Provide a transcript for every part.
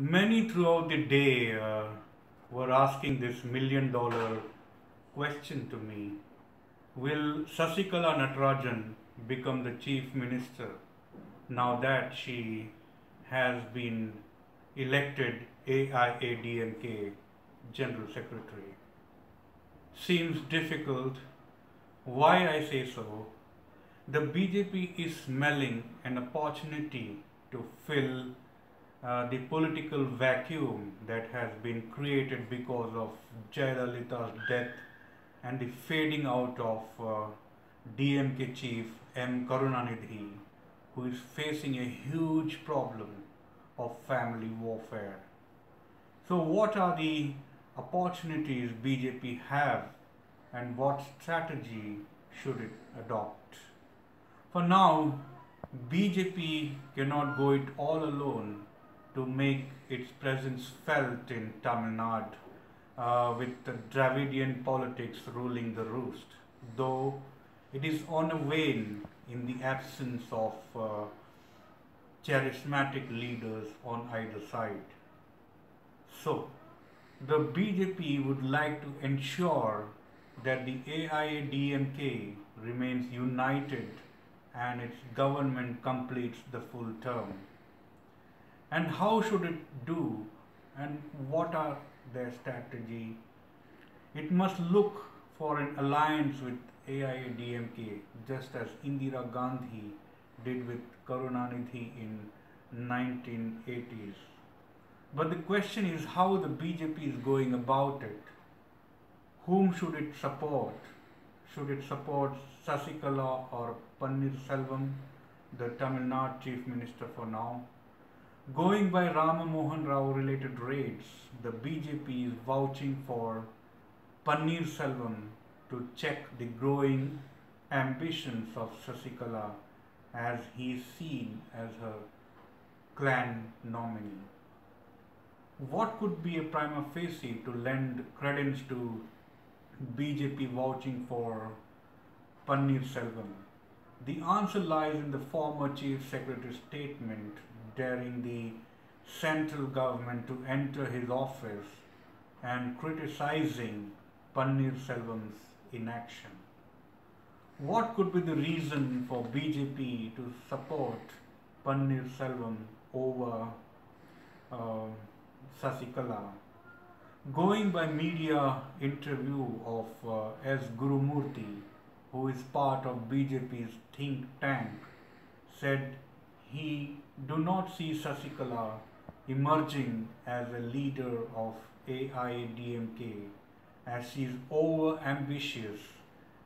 Many throughout the day uh, were asking this million dollar question to me Will Sasikala Natarajan become the chief minister now that she has been elected AIADMK general secretary? Seems difficult. Why I say so? The BJP is smelling an opportunity to fill uh, the political vacuum that has been created because of Jayalalithaa's death and the fading out of uh, DMK chief M. Karunanidhi, who is facing a huge problem of family warfare. So, what are the opportunities BJP have, and what strategy should it adopt? For now, BJP cannot go it all alone to make its presence felt in Tamil Nadu, uh, with the Dravidian politics ruling the roost, though it is on a wane in the absence of uh, charismatic leaders on either side. So, the BJP would like to ensure that the AIADMK remains united and its government completes the full term and how should it do? And what are their strategy? It must look for an alliance with AIADMK just as Indira Gandhi did with Karunanidhi in 1980s but the question is how the BJP is going about it. Whom should it support? Should it support Sasikala or Pannir Selvam the Tamil Nadu chief minister for now Going by Rama Mohan Rao related raids, the BJP is vouching for Panneerselvam to check the growing ambitions of Sasikala as he is seen as her clan nominee. What could be a prima facie to lend credence to BJP vouching for Panneerselvam? The answer lies in the former Chief Secretary's statement daring the central government to enter his office and criticizing Pannir Selvam's inaction. What could be the reason for BJP to support Pannir Selvam over uh, Sasikala? Going by media interview of uh, S. Gurumurthy, who is part of BJP's think tank, said he do not see Sasikala emerging as a leader of AIADMK as she is over ambitious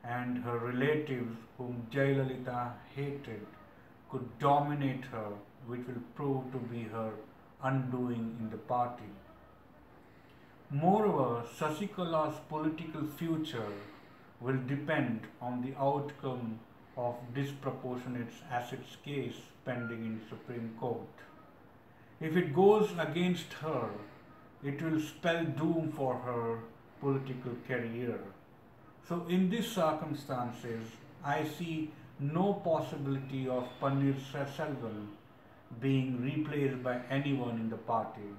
and her relatives whom Jayalalithaa hated could dominate her which will prove to be her undoing in the party. Moreover, Sasikala's political future will depend on the outcome of disproportionate assets case pending in Supreme Court. If it goes against her, it will spell doom for her political career. So in these circumstances, I see no possibility of Panir Selvam being replaced by anyone in the party.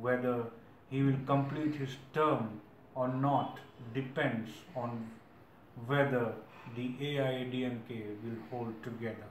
Whether he will complete his term or not depends on whether the AIADMK will hold together.